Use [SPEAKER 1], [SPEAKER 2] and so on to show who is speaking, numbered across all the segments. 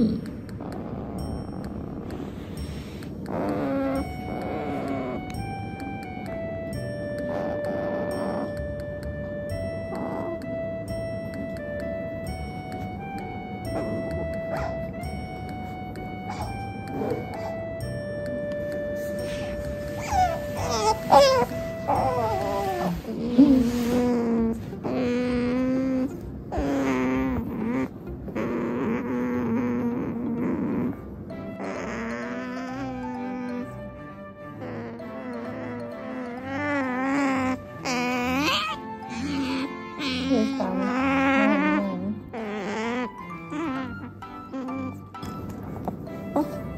[SPEAKER 1] Mm. 哦。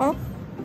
[SPEAKER 1] Oh.